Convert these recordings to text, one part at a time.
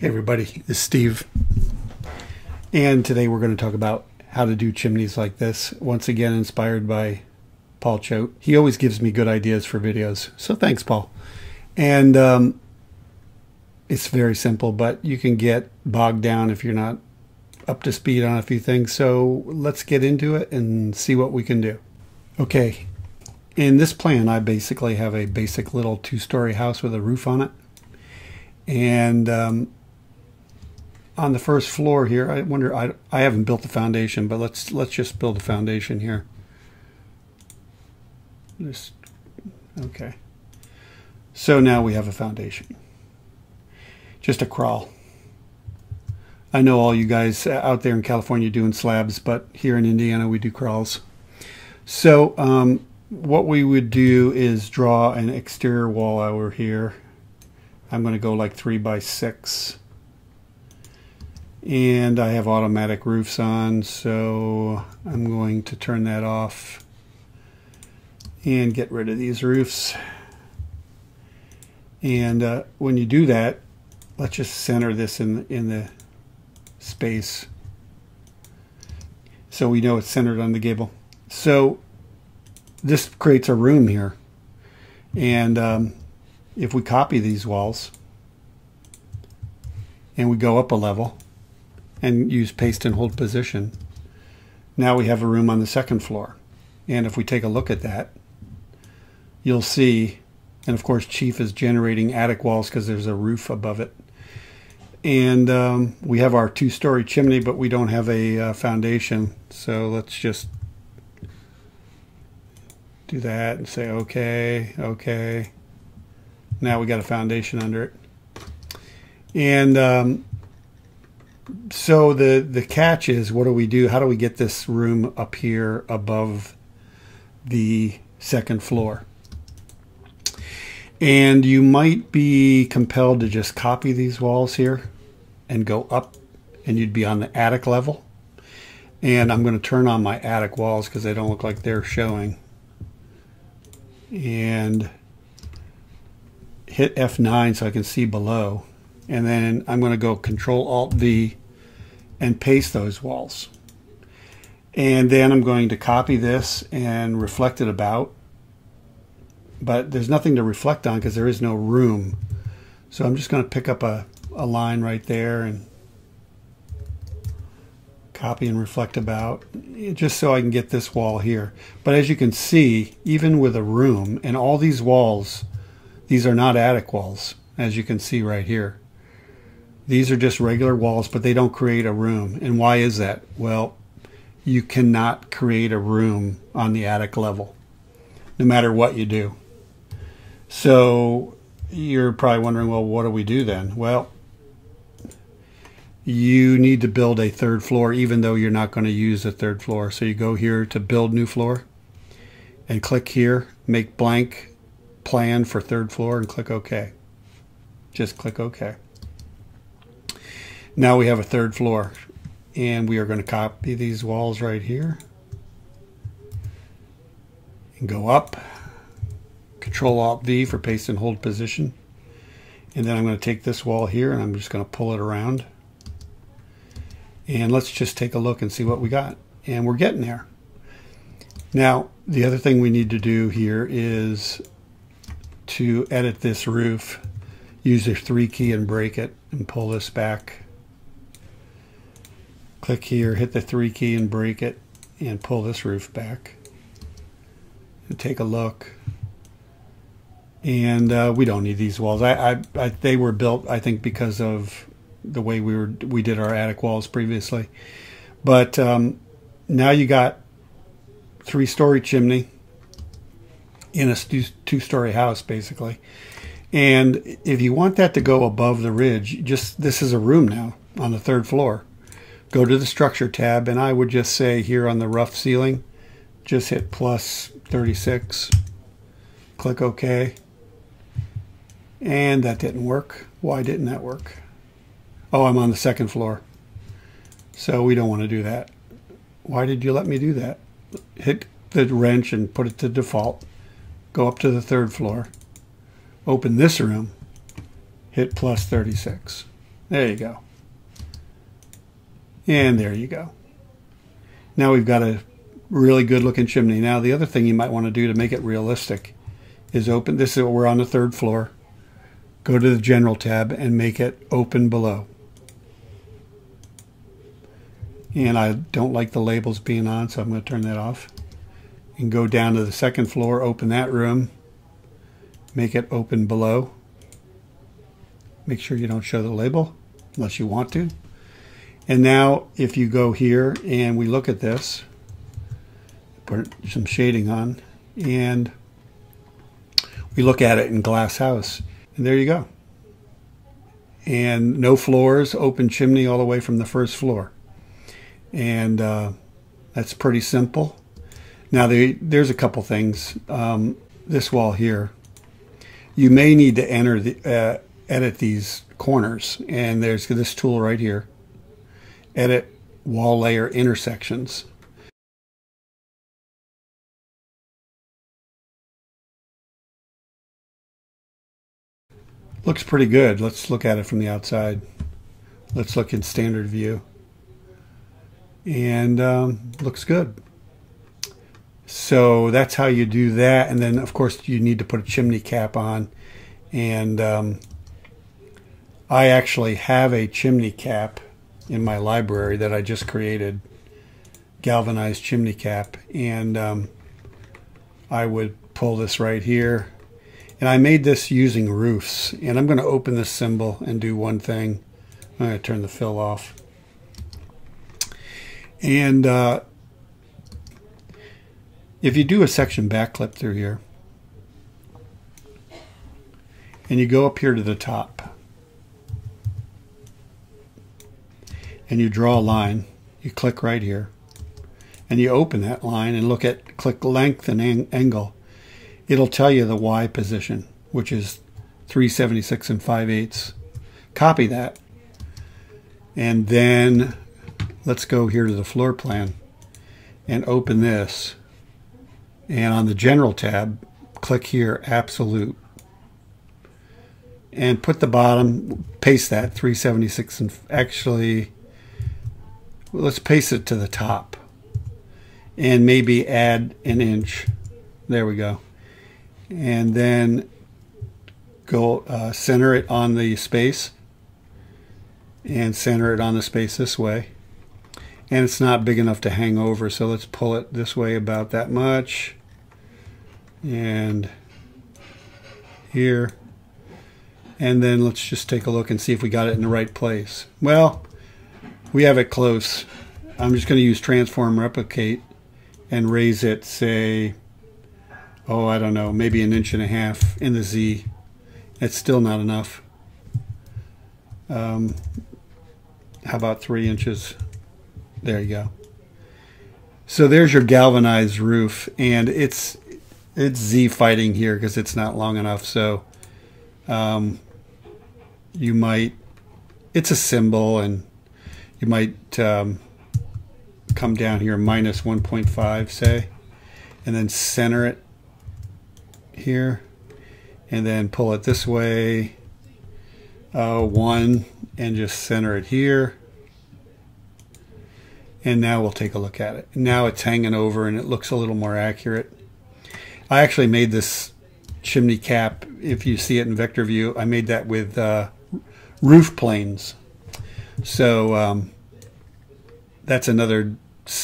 Hey everybody, this is Steve. And today we're going to talk about how to do chimneys like this. Once again, inspired by Paul Choate. He always gives me good ideas for videos. So thanks, Paul. And um, it's very simple, but you can get bogged down if you're not up to speed on a few things. So let's get into it and see what we can do. Okay, in this plan, I basically have a basic little two-story house with a roof on it. And um, on the first floor here, I wonder, I, I haven't built the foundation, but let's let's just build a foundation here. Just, okay. So now we have a foundation. Just a crawl. I know all you guys out there in California doing slabs, but here in Indiana we do crawls. So um, what we would do is draw an exterior wall over here. I'm going to go like three by six. And I have automatic roofs on, so I'm going to turn that off and get rid of these roofs. And uh, when you do that, let's just center this in, in the space so we know it's centered on the gable. So this creates a room here. And um, if we copy these walls and we go up a level and use paste and hold position, now we have a room on the second floor. And if we take a look at that, you'll see, and of course Chief is generating attic walls because there's a roof above it. And um, we have our two-story chimney, but we don't have a uh, foundation. So let's just do that and say okay okay now we got a foundation under it and um, so the the catch is what do we do? How do we get this room up here above the second floor? And you might be compelled to just copy these walls here and go up and you'd be on the attic level. And I'm going to turn on my attic walls because they don't look like they're showing. And hit F9 so I can see below. And then I'm going to go Control Alt V and paste those walls. And then I'm going to copy this and reflect it about. But there's nothing to reflect on because there is no room. So I'm just going to pick up a, a line right there and copy and reflect about just so I can get this wall here. But as you can see, even with a room and all these walls, these are not attic walls, as you can see right here. These are just regular walls, but they don't create a room. And why is that? Well, you cannot create a room on the attic level, no matter what you do. So you're probably wondering, well, what do we do then? Well, you need to build a third floor even though you're not going to use a third floor. So you go here to build new floor and click here, make blank plan for third floor and click OK. Just click OK. Now we have a third floor and we are going to copy these walls right here and go up. Control Alt V for paste and hold position. And then I'm going to take this wall here and I'm just going to pull it around and let's just take a look and see what we got. And we're getting there. Now, the other thing we need to do here is to edit this roof. Use the three key and break it and pull this back. Click here, hit the three key and break it and pull this roof back. And take a look. And uh, we don't need these walls. I, I, I, they were built, I think, because of the way we were we did our attic walls previously. But um, now you got three story chimney in a two story house basically. And if you want that to go above the ridge, just this is a room now on the third floor. Go to the structure tab and I would just say here on the rough ceiling, just hit plus 36. Click OK. And that didn't work. Why didn't that work? Oh, I'm on the second floor. So we don't want to do that. Why did you let me do that? Hit the wrench and put it to default. Go up to the third floor. Open this room. Hit plus 36. There you go. And there you go. Now we've got a really good looking chimney. Now the other thing you might want to do to make it realistic is open, this is, we're on the third floor. Go to the general tab and make it open below. And I don't like the labels being on, so I'm going to turn that off. And go down to the second floor, open that room, make it open below. Make sure you don't show the label unless you want to. And now if you go here and we look at this, put some shading on, and we look at it in glass house. And there you go. And no floors, open chimney all the way from the first floor. And uh, that's pretty simple. Now there's a couple things. Um, this wall here, you may need to enter the, uh, edit these corners. And there's this tool right here, edit wall layer intersections. Looks pretty good. Let's look at it from the outside. Let's look in standard view. And um, looks good. So that's how you do that. And then, of course, you need to put a chimney cap on. And um, I actually have a chimney cap in my library that I just created, galvanized chimney cap. And um, I would pull this right here and I made this using roofs. And I'm going to open this symbol and do one thing. I'm going to turn the fill off. And uh, if you do a section back clip through here, and you go up here to the top, and you draw a line, you click right here, and you open that line and look at, click length and angle it'll tell you the Y position, which is 376 and 5 eighths. Copy that. And then let's go here to the floor plan and open this. And on the general tab, click here, absolute. And put the bottom, paste that 376 and actually, let's paste it to the top. And maybe add an inch. There we go and then go uh, center it on the space and center it on the space this way and it's not big enough to hang over so let's pull it this way about that much and here and then let's just take a look and see if we got it in the right place well we have it close I'm just going to use transform replicate and raise it say oh, I don't know, maybe an inch and a half in the Z. It's still not enough. Um, how about three inches? There you go. So there's your galvanized roof, and it's it's Z fighting here because it's not long enough. So um, you might, it's a symbol, and you might um, come down here minus 1.5, say, and then center it here and then pull it this way uh, one and just center it here. And now we'll take a look at it. Now it's hanging over and it looks a little more accurate. I actually made this chimney cap if you see it in vector view I made that with uh, roof planes so um, that's another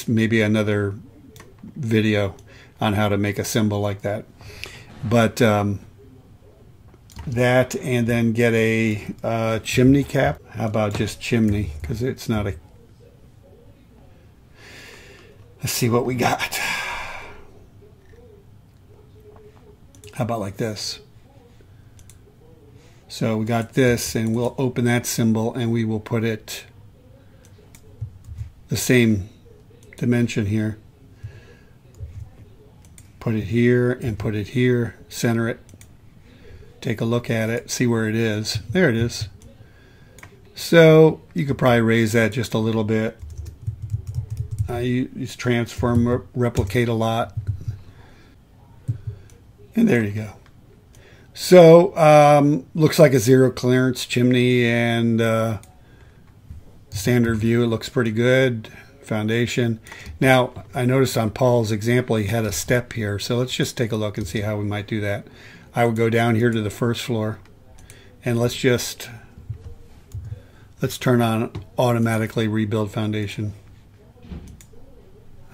maybe another video on how to make a symbol like that but um, that and then get a uh, chimney cap. How about just chimney? Because it's not a. Let's see what we got. How about like this? So we got this, and we'll open that symbol and we will put it the same dimension here put it here and put it here, center it, take a look at it, see where it is. There it is. So you could probably raise that just a little bit. I use transform, replicate a lot. And there you go. So um, looks like a zero clearance chimney and uh, standard view, it looks pretty good. Foundation. Now, I noticed on Paul's example, he had a step here. So let's just take a look and see how we might do that. I would go down here to the first floor and let's just let's turn on automatically rebuild foundation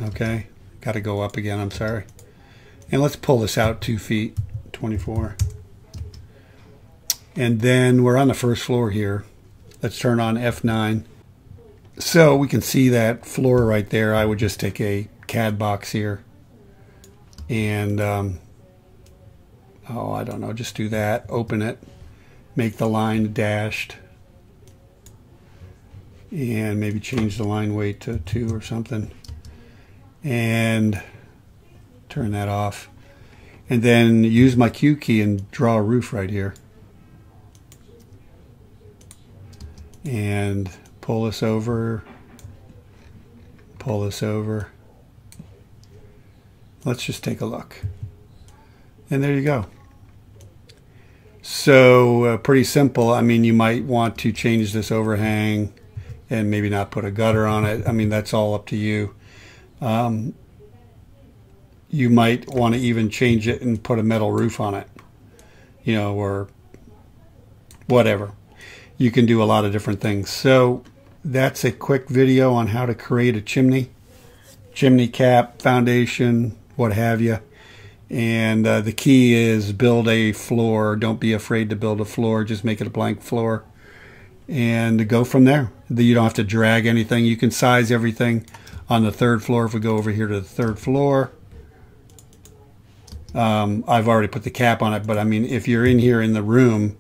okay got to go up again I'm sorry and let's pull this out two feet 24 and then we're on the first floor here. Let's turn on F9 so we can see that floor right there. I would just take a CAD box here. And um, oh I don't know. Just do that. Open it. Make the line dashed. And maybe change the line weight to 2 or something. And turn that off. And then use my Q key and draw a roof right here and pull this over pull this over let's just take a look and there you go so uh, pretty simple I mean you might want to change this overhang and maybe not put a gutter on it. I mean, that's all up to you. Um, you might want to even change it and put a metal roof on it, you know, or whatever. You can do a lot of different things. So that's a quick video on how to create a chimney, chimney cap, foundation, what have you. And uh, the key is build a floor. Don't be afraid to build a floor. Just make it a blank floor and go from there. You don't have to drag anything. You can size everything on the third floor. If we go over here to the third floor, um, I've already put the cap on it, but I mean, if you're in here in the room,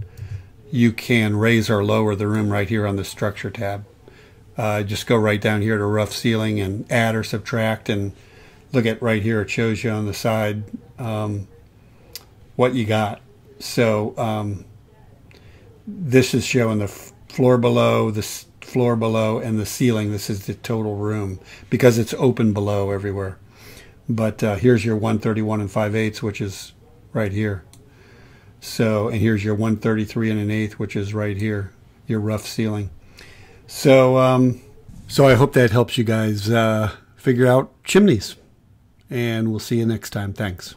you can raise or lower the room right here on the structure tab. Uh, just go right down here to rough ceiling and add or subtract and look at right here. It shows you on the side um, what you got. So um, this is showing the floor below, the floor below, and the ceiling. This is the total room because it's open below everywhere. But uh, here's your 131 and 5 eighths, which is right here. So, and here's your 133 and an eighth, which is right here, your rough ceiling. So, um, so I hope that helps you guys uh, figure out chimneys. And we'll see you next time. Thanks.